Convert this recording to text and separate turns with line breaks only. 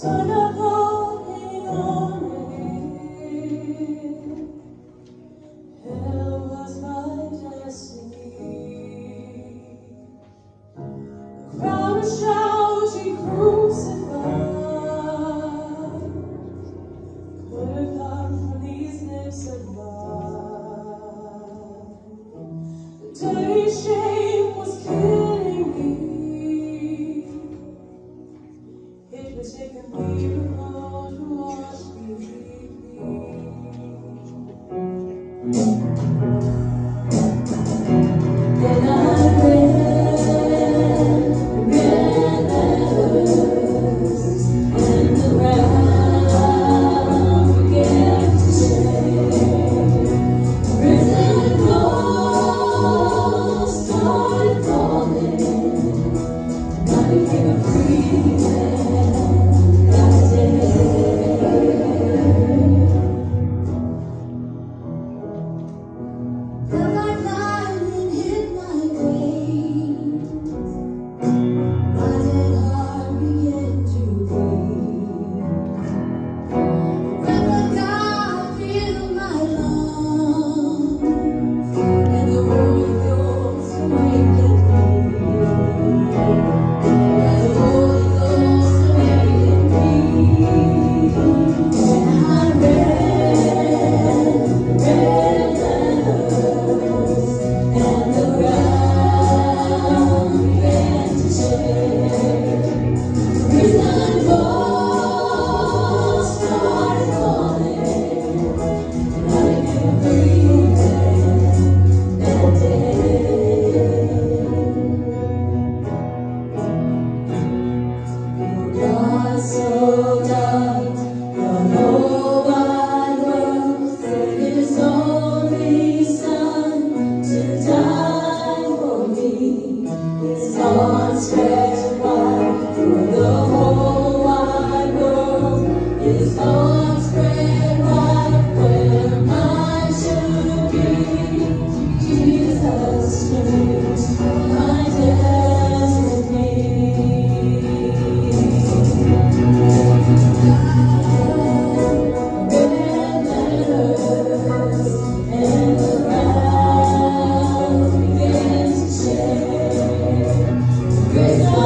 Son of God. music and people was soul does. Christmas.